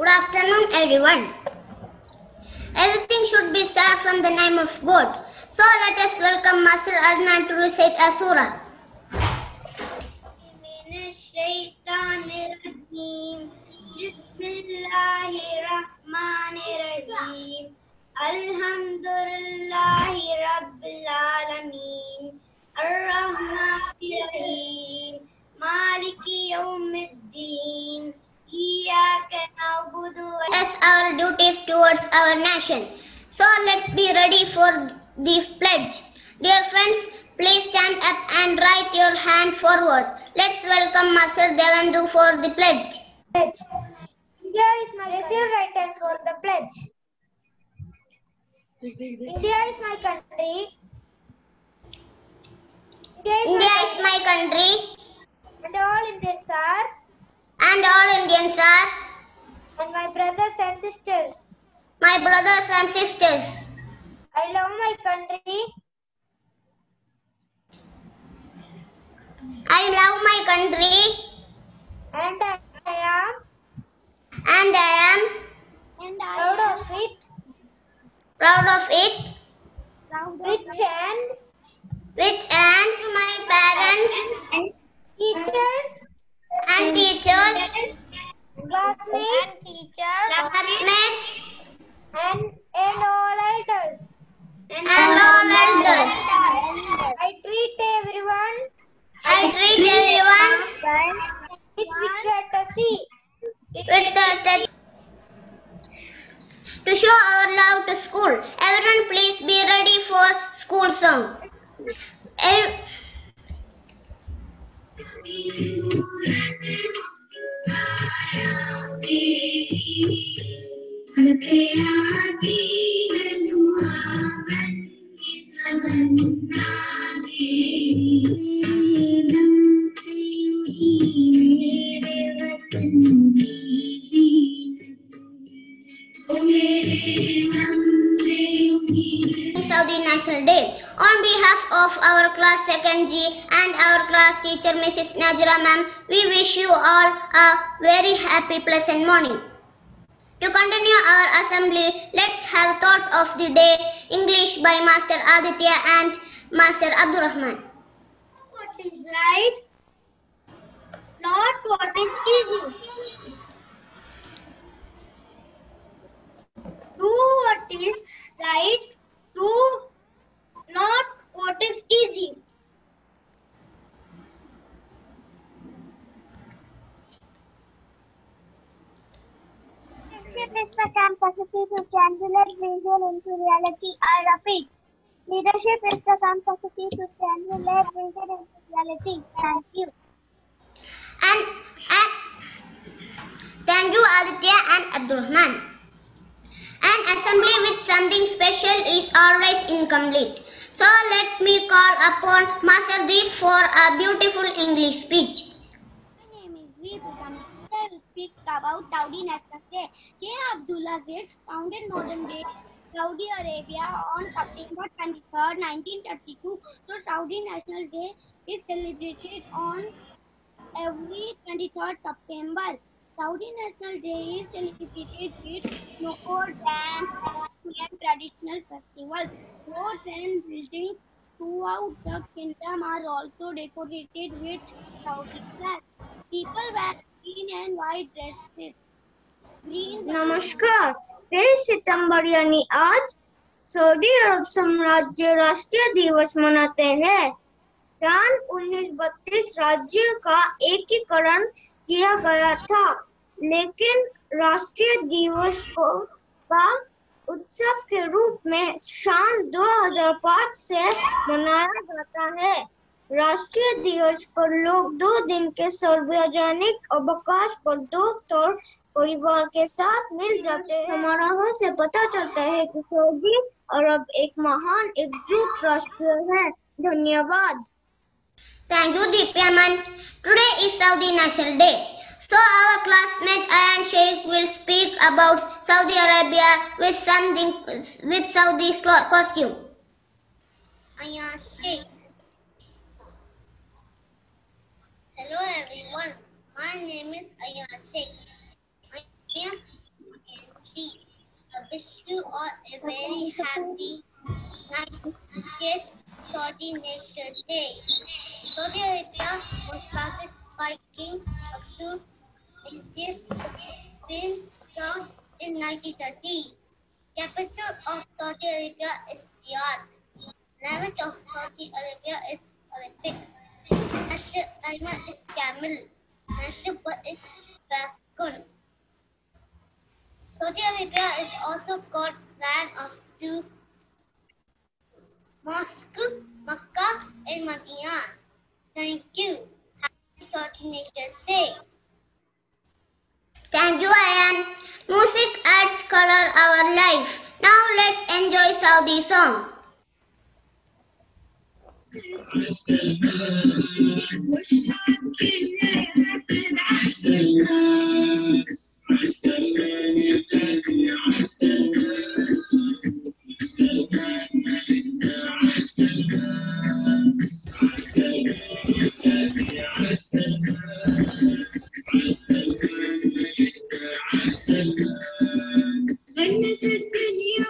Good afternoon, everyone. Everything should be start from the name of God. So let us welcome Master Arna to recite a surah. Alhamdulillahi Rabbil Alameen Ar-Rahman Ar-Rahim Maliki towards our nation. So let's be ready for the pledge. Dear friends, please stand up and write your hand forward. Let's welcome Master Devandu for the pledge. pledge. India is my Raise your right hand for the pledge. India is my country. India is India my is my country and all Indians are and all Indians are and my brothers and sisters. My brothers and sisters. I love my country I love my country and I am and I am And I proud of it. proud of it. Rich and Which and my parents teachers, and teachers, classmates, classmates, and and all elders. and all elders. I treat everyone I treat everyone with courtesy. With the, to show our love to school. Everyone, please be ready for school song. Er, Ev- Saudi National Day. On behalf of our class second G and our class teacher Mrs. Najira ma'am, we wish you all a very happy pleasant morning. To continue our assembly, let's have thought of the day English by Master Aditya and Master Abdurrahman. What is right? Not what is easy. Do what is right. Do not what is easy. Leadership is the capacity to translate vision into reality. I repeat. Leadership is the capacity to translate vision into reality. Thank you. And, and thank you Aditya and Abdurrahman. An assembly with something special is always incomplete. So let me call upon Master Deep for a beautiful English speech. My name is. Bhutan. I will speak about Saudi National Day. King Abdullah Aziz founded modern day Saudi Arabia on September 23, 1932. So Saudi National Day is celebrated on every 23rd September. Saudi National Day is celebrated with local dance and traditional festivals. Roads and buildings throughout the kingdom are also decorated with Saudi flags. People wear green and white dresses. Green नमस्कार तेईस सितंबर यानी आज Saudi अरब साम्राज्य राष्ट्रीय दिवस मनाते हैं सन 1932 राज्य का एकीकरण किया गया था लेकिन राष्ट्रीय दिवस को का उत्सव के रूप में सन 2005 से मनाया जाता है। राष्ट्रीय दिवस पर लोग दो दिन के सार्वजनिक अवकाश पर दोस्त और परिवार के साथ मिल जाते हैं। समारोह से पता चलता है कि सऊदी अरब एक महान एकजुट राष्ट्र है। धन्यवाद। Thank you, Dipyaman. Today is Saudi National Day. So our classmate Ayan Sheikh will speak about Saudi Arabia with something with Saudi costume. Ayan Sheikh. Hello everyone. My name is Ayan Sheikh. I am wish you all a very happy 90th Saudi Nation Day. Saudi Arabia was founded by King Abdul Aziz bin Saud in 1930. Capital of Saudi Arabia is Riyadh. Language of Saudi Arabia is Arabic. National animal is camel. National bird is falcon. Saudi Arabia is also called land of two mosques, Makkah and Medina. Thank you. Happy Nation Day. Thank you, Ayan. Music adds color our life. Now let's enjoy Saudi song. الدنيا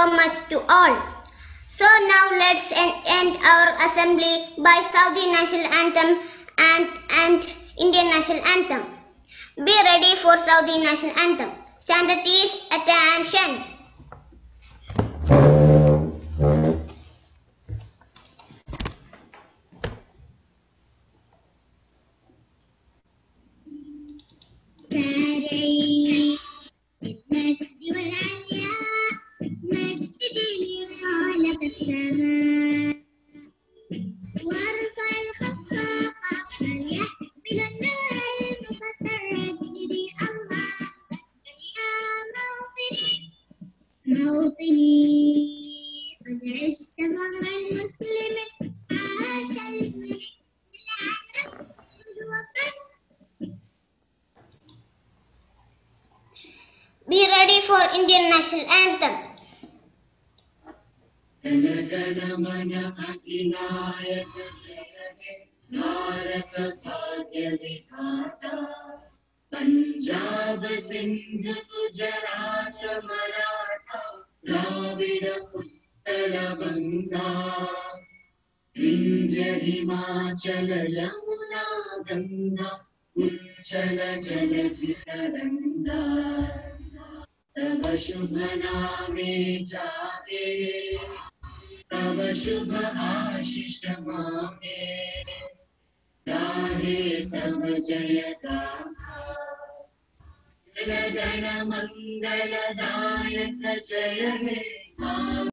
so much to all. So now let's end our assembly by Saudi national anthem and, and Indian national anthem. Be ready for Saudi national anthem. Standard is attention. for Indian national anthem. Jana Gana Mana अधिनायक जय हे भारत भाग्य विधाता पंजाब सिंध गुजरात मराठा द्राविड उत्कल गंगा विंध्य हिमाचल यमुना गंगा उच्चल जलधि तरंगा तव शुभ नामे जागे। तब शुभ आशीष मांगे। गाहे तब जय गण मंगल दायक जय हे